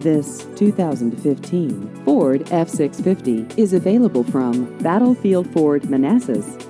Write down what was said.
This 2015 Ford F650 is available from Battlefield Ford Manassas.